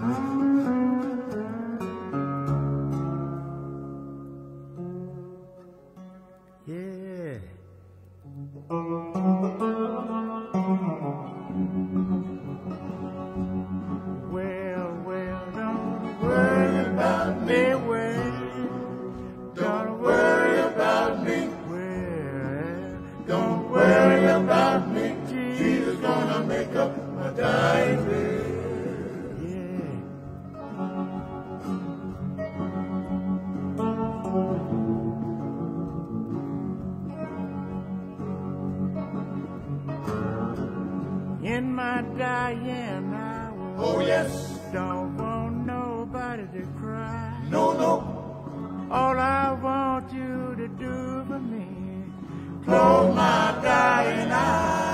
Yeah. My dying hour. Oh yes, Don't want nobody to cry. no, no, All I want you to do for me, close my dying eyes.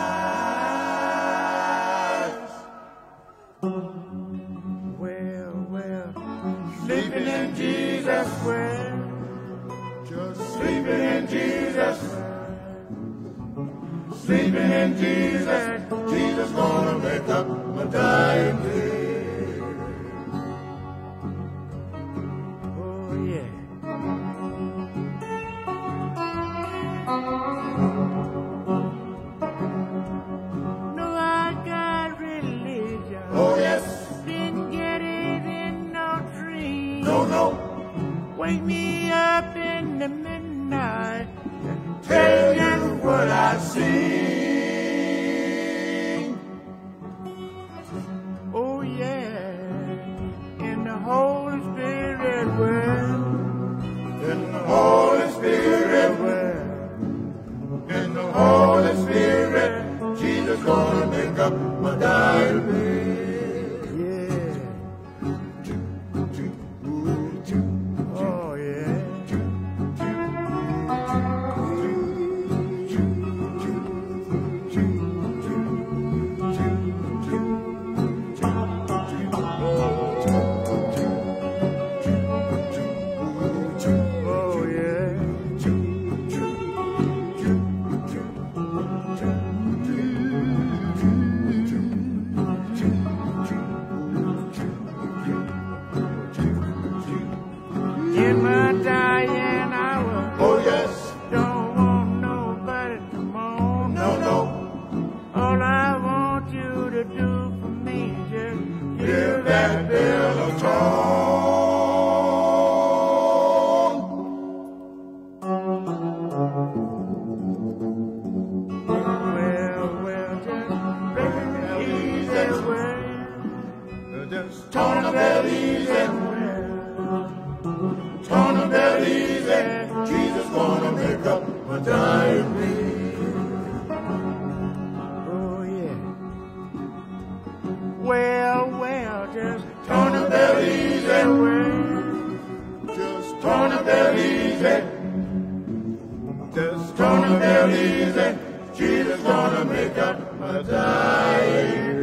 well, well, sleeping in Jesus' well, Just sleeping sleeping in Jesus. Jesus gonna make up my dying bed. oh yeah. No, I got religion. Oh yes, Didn't get it in no dream. no, no, Wake me up in the midnight. tell you what I see. Turn the bell easy, turn the bell easy. Jesus gonna make up my bed. Oh yeah. Well, well, just the bell easy, way. just turn the bell easy. Just turn the bell easy. Jesus gonna make up my bed.